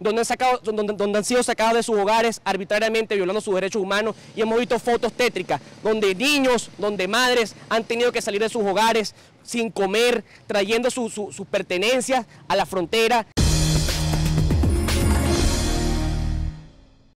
donde han, sacado, donde, han sido sacados de sus hogares arbitrariamente, violando sus derechos humanos, y hemos visto fotos tétricas, donde niños, donde madres han tenido que salir de sus hogares sin comer, trayendo sus pertenencias a la frontera.